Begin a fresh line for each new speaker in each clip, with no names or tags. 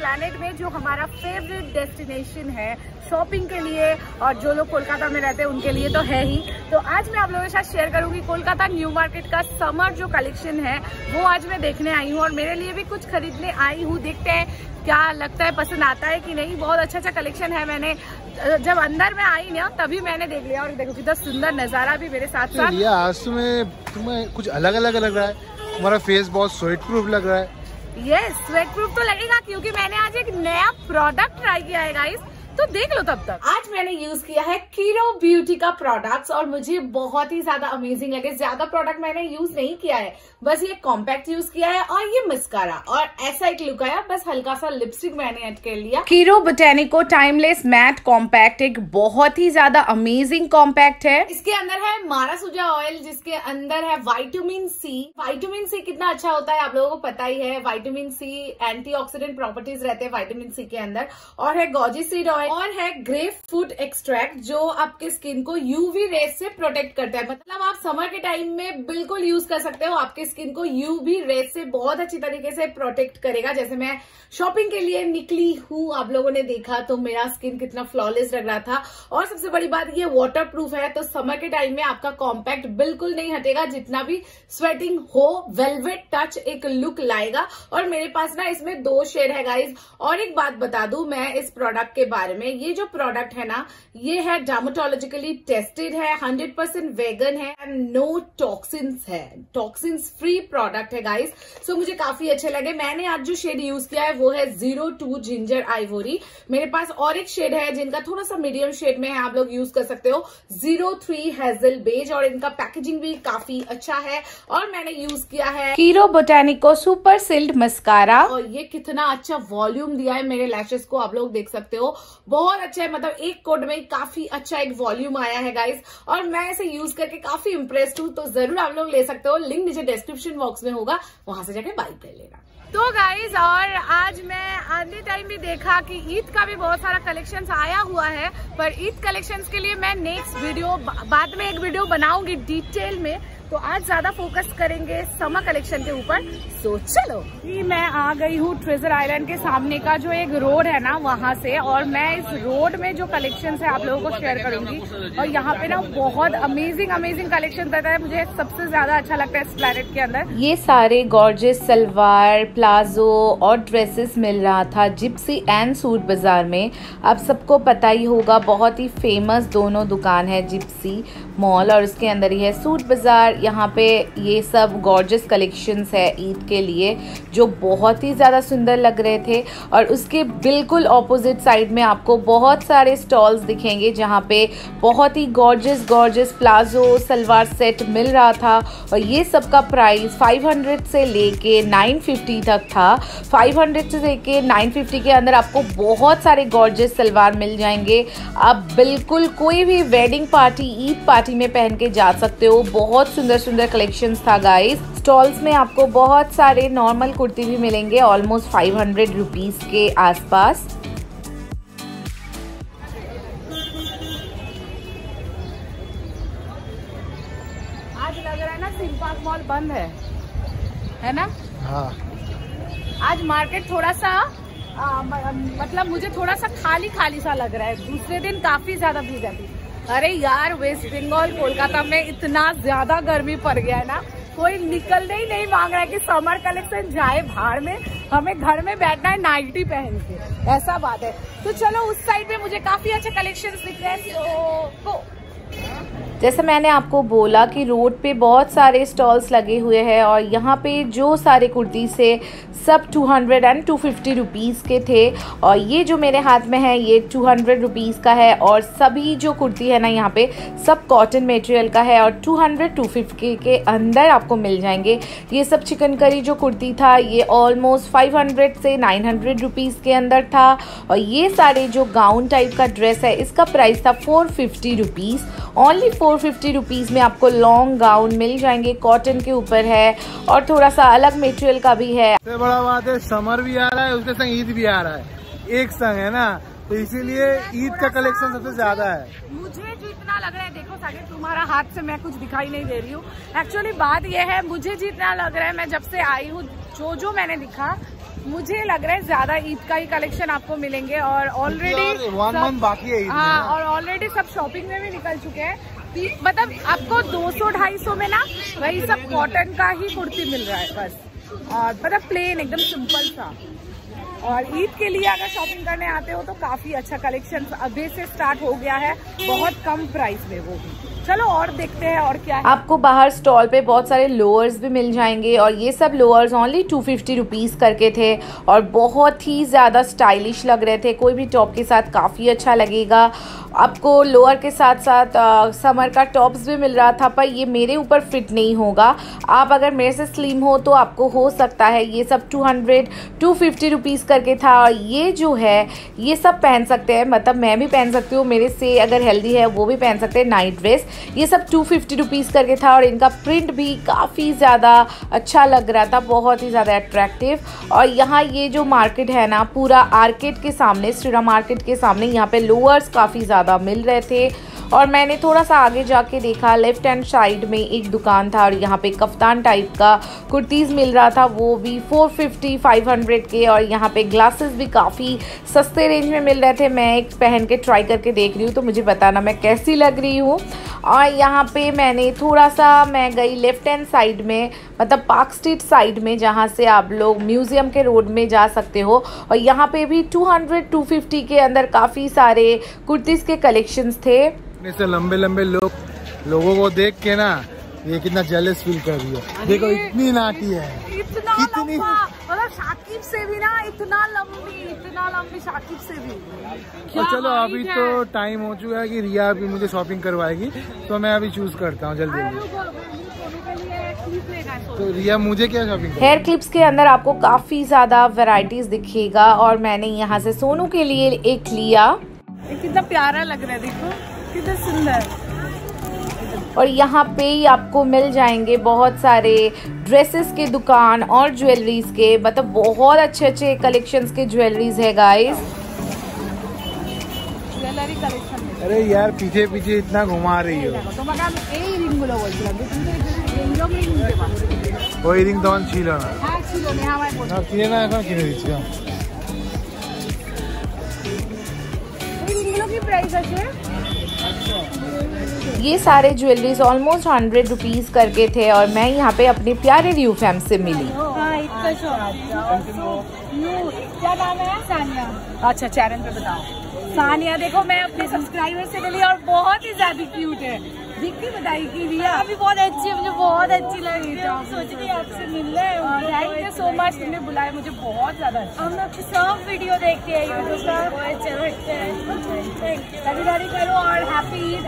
Planet में जो हमारा फेवरेट डेस्टिनेशन है शॉपिंग के लिए और जो लोग कोलकाता में रहते हैं उनके लिए तो है ही। तो आज मैं आप लोगों के साथ शेयर करूँगी कोलकाता न्यू मार्केट का समर जो कलेक्शन है, वो आज मैं देखने आई हूँ और मेरे लिए भी कुछ खरीदने आई हूँ। देखते हैं क्या लगता है, पसंद आता है कि नहीं। बहुत अच्छा अच्छा कलेक्शन है मैंने। जब अंदर में आई ना, तभी मैंने देख लिया और देखो कितना सुंदर नज़ारा भी मेरे साथ साथ
ये आज तुम्हें तुम्हें कुछ अलग अलग लग रहा है? तुम्हारा फेस बहुत स्वेट प्रूफ लग रहा है।
यस स्वेट प्रूफ तो लगेगा क्योंकि मैंने आज एक नया प्रोडक्ट ट्राई किया है गाइस तो देख लो तब तक। आज मैंने यूज़ किया है कीरो ब्यूटी का प्रोडक्ट्स और मुझे बहुत ही ज़्यादा अमेजिंग लगे। ज़्यादा प्रोडक्ट मैंने यूज़ नहीं किया है। बस ये कॉम्पैक्ट यूज़ किया है और ये मस्कारा और ऐसा एक लुक आया बस हल्का सा लिपस्टिक मैंने ऐड कर लिया। Kiro Botanico timeless matte compact एक बहुत ही ज़्यादा अमेजिंग कॉम्पैक्ट है। इसके अंदर है मारा सुजा ऑयल जिसके अंदर है वाइटामिन सी वाइटामिन सी कितना अच्छा होता है आप लोगों को पता ही है। वाइटामिन सी एंटीऑक्सीडेंट प्रॉपर्टीज़ रहते हैं वाइटामिन सी के अंदर। और है गोजी सीड ऑयल और है ग्रेप फ़ूड एक्सट्रैक्ट, जो आपके स्किन को यूवी रेस से प्रोटेक्ट करता है। मतलब आप समर के टाइम में बिल्कुल यूज़ कर सकते हो, आपके स्किन को यूवी रेस से बहुत अच्छी तरीके से प्रोटेक्ट करेगा। जैसे मैं शॉपिंग के लिए निकली हूँ, आप लोगों ने देखा तो मेरा स्किन कितना फ्लॉलेस लग रहा था। और सबसे बड़ी बात, ये वाटर प्रूफ है तो समर के टाइम में आपका कॉम्पैक्ट बिल्कुल नहीं हटेगा। जितना भी स्वेटिंग हो वेलवेट टच एक लुक लाएगा। और मेरे पास ना इसमें दो शेड है गाइज़ और एक बात बता दू, मैं इस प्रोडक्ट के बारे में। ये जो प्रोडक्ट है ना ये है डामोटोलॉजिकली टेस्टेड है हंड्रेड परसेंट वेगन है एंड नो टॉक्सिन्स है। टॉक्सिन्स फ्री प्रोडक्ट है गाइज़ सो मुझे काफ़ी अच्छे लगे। मैंने आज जो शेड यूज़ किया है वो है ज़ीरो टू जिंजर आईवोरी मेरे पास और एक शेड है जिनका थोड़ा सा मीडियम शेड में है आप लोग यूज़ कर सकते हो। ज़ीरो थ्री हेजल बेज और इनका पैकेजिंग भी काफ़ी अच्छा है। और मैंने यूज़ किया है Kiro Botanico super sealed mascara और ये कितना अच्छा वॉल्यूम दिया है मेरे लैशेस को आप लोग देख सकते हो। बहुत अच्छा है। मतलब एक कोड में काफ़ी अच्छा एक वॉल्यूम आया है गाइस और मैं इसे यूज़ करके काफ़ी इम्प्रेस्ड हूँ तो ज़रूर आप लोग ले सकते हो। लिंक नीचे डिस्क्रिप्शन बॉक्स में होगा। वहाँ से जाके बाई कर लेना। तो गाइज़ और आज मैं आने टाइम भी देखा कि ईद का भी बहुत सारा कलेक्शंस आया हुआ है। पर ईद कलेक्शंस के लिए मैं नेक्स्ट वीडियो बाद में एक वीडियो बनाऊँगी डिटेल में। तो आज ज़्यादा फोकस करेंगे समर कलेक्शन के ऊपर। सो चलो। ये मैं आ गई हूँ ट्रेजर आइलैंड के सामने का जो एक रोड है ना वहाँ से। और मैं इस रोड में जो कलेक्शन है आप लोगों को शेयर करूँगी। और यहाँ पे ना बहुत अमेजिंग अमेजिंग कलेक्शन रहता है। मुझे सबसे ज़्यादा अच्छा लगता है इस प्लेनेट के अंदर।
ये सारे गॉर्जेस सलवार प्लाजो और ड्रेसेस मिल रहा था जिप्सी एंड सूट बाज़ार में। अब सबको पता ही होगा बहुत ही फ़ेमस दोनों दुकान है जिप्सी मॉल और उसके अंदर ही है सूट बाज़ार यहाँ पे ये सब गॉर्जस कलेक्शंस है ईद के लिए, जो बहुत ही ज़्यादा सुंदर लग रहे थे। और उसके बिल्कुल ऑपोजिट साइड में आपको बहुत सारे स्टॉल्स दिखेंगे, जहाँ पे बहुत ही gorgeous gorgeous palazzo salwar set मिल रहा था। और ये सब का प्राइस 500 से लेके 950 तक था। 500 से लेके 950 के अंदर आपको बहुत सारे गॉर्जस सलवार मिल जाएँगे। आप बिल्कुल कोई भी वेडिंग पार्टी ईद पार्टी में पहन के जा सकते हो। बहुत सुंदर सुंदर सुंदर कलेक्शन था गाइस स्टॉल्स में आपको बहुत सारे नॉर्मल कुर्ती भी मिलेंगे ऑलमोस्ट फाइव हंड्रेड रुपीज़ के आसपास.
आज लग रहा है ना सिम्पाक मॉल बंद है। है ना?
हाँ।
आज मार्केट थोड़ा सा आ, म, मतलब मुझे थोड़ा सा खाली खाली सा लग रहा है। दूसरे दिन काफ़ी ज़्यादा भीड़ रहती अरे यार, वेस्ट बंगाल, कोलकाता में इतना ज़्यादा गर्मी पड़ गया है ना। कोई निकलने ही नहीं मांग रहा है की समर कलेक्शन जाए बाहर में। हमें घर में बैठना है नाइटी पहन के। ऐसा बात है। तो चलो, उस साइड में मुझे काफ़ी अच्छे कलेक्शन दिख रहे हैं।
जैसे मैंने आपको बोला कि रोड पे बहुत सारे स्टॉल्स लगे हुए हैं और यहाँ पे जो सारे कुर्ती से सब 200 एंड 250 रुपीज़ के थे और ये जो मेरे हाथ में है, ये 200 रुपीज़ का है और सभी जो कुर्ती है ना यहाँ पे सब कॉटन मटेरियल का है और 200 250 के अंदर आपको मिल जाएँगे। ये सब चिकनकरी जो कुर्ती था, ये ऑलमोस्ट 500 से 900 रुपीज़ के अंदर था और ये सारे जो गाउन टाइप का ड्रेस है, इसका प्राइस था four fifty only four fifty rupees में आपको लॉन्ग गाउन मिल जाएँगे। कॉटन के ऊपर है और थोड़ा सा अलग मेटेरियल का भी है।
सबसे बड़ा बात है समर भी आ रहा है उसके संग ईद भी आ रहा है। एक संग है ना तो इसीलिए ईद का कलेक्शन सबसे ज़्यादा है।
मुझे जितना लग रहा है देखो सागर तुम्हारा हाथ से मैं कुछ दिखाई नहीं दे रही हूँ। एक्चुअली बात यह है मुझे जितना लग रहा है मैं जब से आई हूँ जो जो मैंने दिखा मुझे लग रहा है ज़्यादा ईद का ही कलेक्शन आपको मिलेंगे। और ऑलरेडी
वन मंथ बाकी है
हाँ और ऑलरेडी सब शॉपिंग में भी निकल चुके हैं। मतलब आपको 200-250 में ना वही सब कॉटन का ही कुर्ती मिल रहा है, बस। और मतलब प्लेन एकदम सिंपल सा। और ईद के लिए अगर शॉपिंग करने आते हो तो काफ़ी अच्छा कलेक्शन अभी से स्टार्ट हो गया है। बहुत कम प्राइस में वो भी। चलो और देखते हैं और क्या है।
आपको बाहर स्टॉल पे बहुत सारे लोअर्स भी मिल जाएँगे और ये सब lowers only two fifty rupees करके थे और बहुत ही ज़्यादा स्टाइलिश लग रहे थे। कोई भी टॉप के साथ काफ़ी अच्छा लगेगा। आपको लोअर के साथ साथ आ, समर का टॉप्स भी मिल रहा था पर ये मेरे ऊपर फिट नहीं होगा। आप अगर मेरे से स्लिम हो तो आपको हो सकता है ये सब two hundred two fifty rupees करके था। और ये जो है ये सब पहन सकते हैं। मतलब मैं भी पहन सकती हूँ मेरे से अगर हेल्दी है वो भी पहन सकते हैं। नाइट ड्रेस ये सब टू फिफ्टी रुपीज़ करके था और इनका प्रिंट भी काफ़ी ज़्यादा अच्छा लग रहा था, बहुत ही ज़्यादा अट्रैक्टिव और यहाँ ये जो मार्केट है ना, पूरा आर्केट के सामने श्रीरा मार्केट के सामने यहाँ पे लोअर्स काफ़ी ज़्यादा मिल रहे थे। और मैंने थोड़ा सा आगे जाके देखा लेफ़्ट हैंड साइड में एक दुकान था और यहाँ पे कफ्तान टाइप का कुर्तीज़ मिल रहा था, वो भी 450 500 के और यहाँ पे ग्लासेस भी काफ़ी सस्ते रेंज में मिल रहे थे। मैं एक पहन के ट्राई करके देख रही हूँ तो मुझे बताना मैं कैसी लग रही हूँ। और यहाँ पे मैंने थोड़ा सा, मैं गई लेफ़्ट हैंड साइड में मतलब पार्क स्ट्रीट साइड में, जहाँ से आप लोग म्यूज़ियम के रोड में जा सकते हो। और यहाँ पे भी 200 250 के अंदर काफ़ी सारे कुर्तीज़ के कलेक्शंस थे।
इतने से लंबे लंबे लोग लोगों को देख के ना ये कितना जेलस फील कर रही है। देखो इतनी नाटी है।
इतना
कितनी-
मतलब शाकिब से भी ना इतना लंबी इतना लंबी शाकिब से भी। क्या
और चलो अभी तो टाइम हो चुका है कि रिया अभी मुझे शॉपिंग करवाएगी तो मैं अभी चूज़ करता हूँ जल्दी। तो रिया मुझे क्या शॉपिंग
हेयर क्लिप्स के अंदर आपको काफ़ी ज़्यादा वैरायटीज़ दिखेगा और मैंने यहाँ से सोनू के लिए एक लिया।
कितना प्यारा लग रहा है देखो। कितना सुंदर
और यहाँ पे ही आपको मिल जाएंगे बहुत सारे ड्रेसेस के दुकान और ज्वेलरीज के मतलब बहुत अच्छे अच्छे कलेक्शंस के ज्वेलरीज है गाइस
জুয়েলারি কালেকশন
अरे यार पीछे पीछे इतना घुमा रही हो
তোমাকে আমি এই রিংগুলো বলছিলাম যে তুমি তো এইরকম রিং নিতে পারো
ওই রিং তখন ছিল না
হ্যাঁ ছিল নেহা আমায় বলছে
না কিনে না এখন কিনে দিচ্ছি হ্যাঁ।
এই রিংগুলো কি প্রাইস আছে
ये सारे ज्वेलरीज ऑलमोस्ट हंड्रेड रुपीज़ करके थे और मैं यहाँ पे अपने प्यारे रियू फैम से मिली।
हाँ क्या नाम है? सानिया। अच्छा चैनल पे बताओ। सानिया देखो मैं अपने सब्सक्राइबर से मिली और बहुत ही ज़्यादा क्यूट है। दिख के बताई कि रिया अभी बहुत अच्छी है मुझे बहुत अच्छी लगी सोच रही आपसे मिलना। है थैंक यू सो मच तुमने बुलाया मुझे बहुत ज़्यादा हम आपकी सब वीडियो देखते हैं। यूट्यूब का अच्छा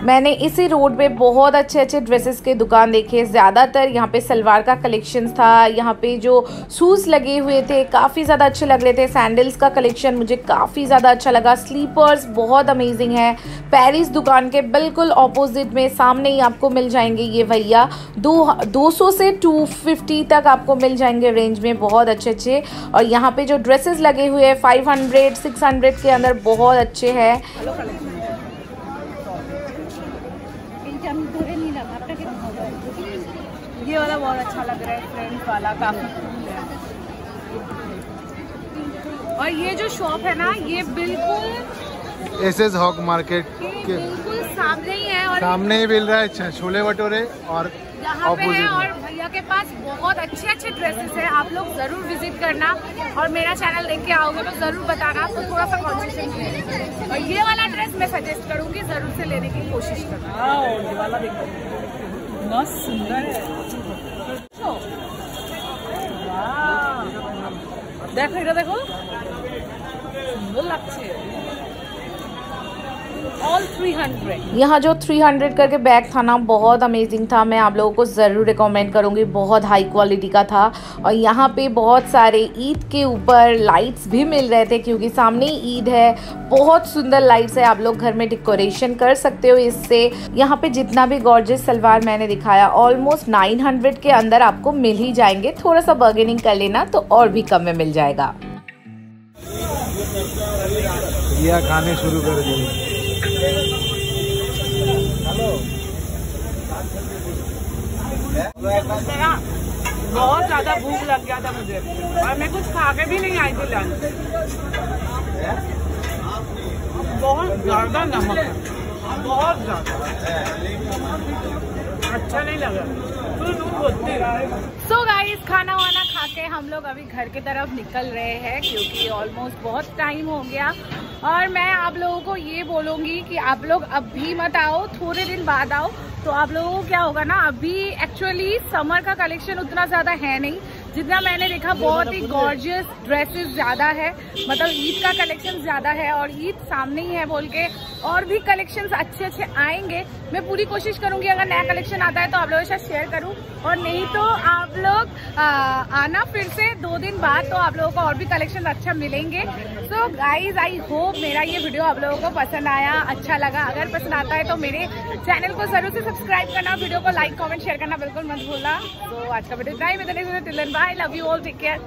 मैंने इसी रोड पे बहुत अच्छे अच्छे ड्रेसेस के दुकान देखे। ज़्यादातर यहाँ पे सलवार का कलेक्शन था। यहाँ पे जो शूज़ लगे हुए थे काफ़ी ज़्यादा अच्छे लग रहे थे। सैंडल्स का कलेक्शन मुझे काफ़ी ज़्यादा अच्छा लगा। स्लीपर्स बहुत अमेजिंग है। पेरिस दुकान के बिल्कुल ऑपोजिट में सामने ही आपको मिल जाएँगे ये भैया। दो 200 से 250 तक आपको मिल जाएँगे रेंज में बहुत अच्छे अच्छे और यहाँ पे जो ड्रेसेस लगे हुए हैं 500 600 के अंदर बहुत अच्छे हैं।
ये वाला बहुत अच्छा लग रहा है फ्रेंड्स वाला, काफ़ी और ये जो शॉप है ना, ये बिल्कुल
एस एस हॉक मार्केट
ये
के
बिल्कुल सामने ही है और
सामने ही मिल रहा है छ- छोले भटूरे और
यहाँ पे है
ऑपोजिट
और
में
भैया के पास बहुत अच्छे अच्छे ड्रेसेस है आप लोग जरूर विजिट करना और मेरा चैनल देख के आओगे तो जरूर बताना तो थोड़ा सा कॉन्सेशन और ये वाला ड्रेस मैं सजेस्ट करूंगी जरूर से लेने की कोशिश करना ये वाला देखो मस्त सुंदर है দেখো এটা দেখো সুন্দর লাগছে অল থ্রি হান্ড্রেড
यहाँ जो 300 करके बैग था ना बहुत अमेजिंग था। मैं आप लोगों को ज़रूर रिकमेंड करूँगी। बहुत हाई क्वालिटी का था। और यहाँ पे बहुत सारे ईद के ऊपर लाइट्स भी मिल रहे थे क्योंकि सामने ही ईद है। बहुत सुंदर लाइट्स है। आप लोग घर में डेकोरेशन कर सकते हो इससे। यहाँ पे जितना भी गॉर्जेस सलवार मैंने दिखाया ऑलमोस्ट 900 के अंदर आपको मिल ही जाएँगे। थोड़ा सा बर्गेनिंग कर लेना तो और भी कम में मिल जाएगा।
खाने शुरू कर दी
बहुत ज़्यादा भूख लग गया था मुझे। और मैं कुछ खा के भी नहीं आई थी लंच बहुत ज़्यादा नमक। बहुत ज़्यादा। अच्छा नहीं लगा।
सो गाइस खाना वाना खा के हम लोग अभी घर की तरफ़ निकल रहे हैं क्योंकि ऑलमोस्ट बहुत टाइम हो गया। और मैं आप लोगों को ये बोलूँगी कि आप लोग अभी मत आओ, थोड़े दिन बाद आओ। तो आप लोगों को क्या होगा ना, अभी एक्चुअली समर का कलेक्शन उतना ज़्यादा है नहीं। जितना मैंने देखा बहुत ही गॉर्जियस ड्रेसेस ज़्यादा है। मतलब ईद का कलेक्शन ज़्यादा है और ईद सामने ही है बोल के। और भी कलेक्शन अच्छे अच्छे आएँगे। मैं पूरी कोशिश करूँगी अगर नया कलेक्शन आता है तो आप लोगों के साथ शेयर करूँ। और नहीं तो आप लोग आना फिर से दो दिन बाद तो आप लोगों को और भी कलेक्शन अच्छा मिलेंगे। सो गाइज़ आई होप मेरा ये वीडियो आप लोगों को पसंद आया अच्छा लगा। अगर पसंद आता है तो मेरे चैनल को ज़रूर से सब्सक्राइब करना वीडियो को लाइक कॉमेंट शेयर करना बिल्कुल मत भूलना। तो आज का वीडियो इतना ही। Bye Bye. Love you all. Take care.